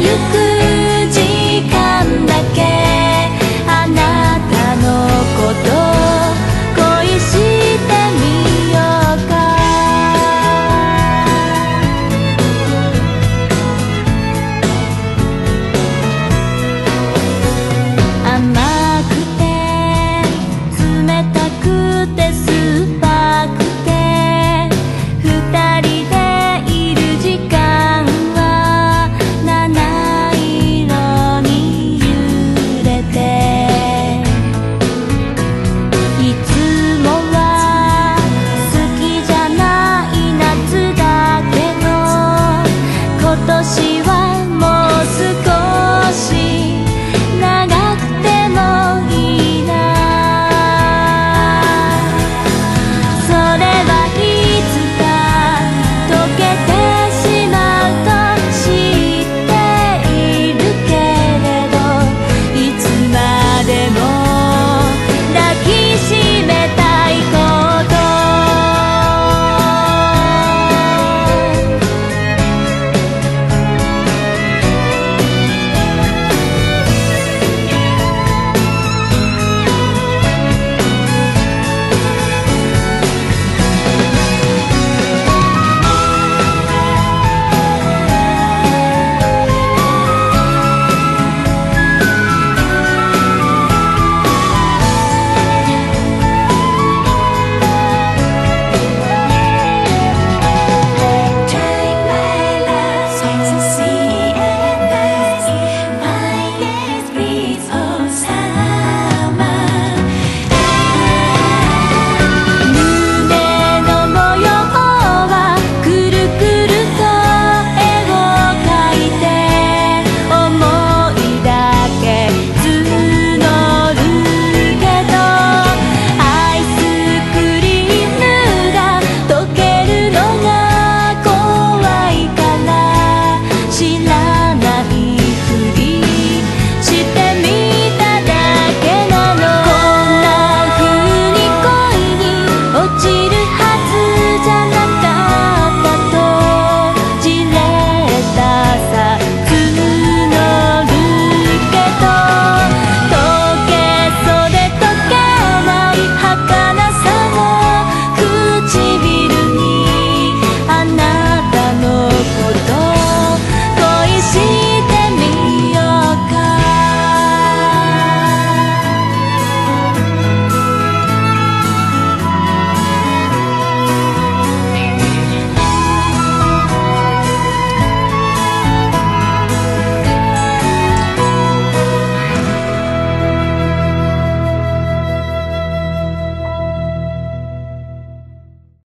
ゆく